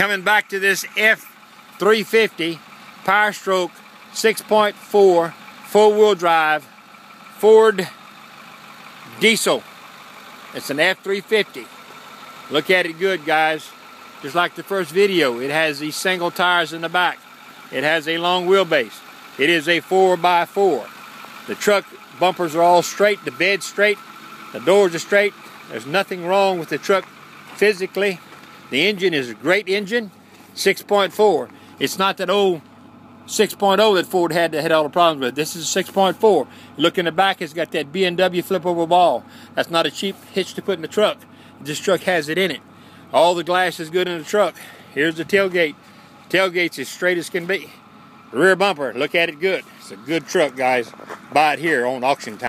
Coming back to this F350 Power Stroke 6.4 four-wheel drive Ford diesel. It's an F350. Look at it good, guys. Just like the first video, it has these single tires in the back. It has a long wheelbase. It is a 4x4. The truck bumpers are all straight, the bed's straight, the doors are straight. There's nothing wrong with the truck physically. The engine is a great engine, 6.4. It's not that old 6.0 that Ford had that had all the problems with. This is a 6.4. Look in the back, it's got that B&W flip over ball. That's not a cheap hitch to put in the truck. This truck has it in it. All the glass is good in the truck. Here's the tailgate. Tailgate's as straight as can be. rear bumper, look at it good. It's a good truck, guys. Buy it here on AuctionTime.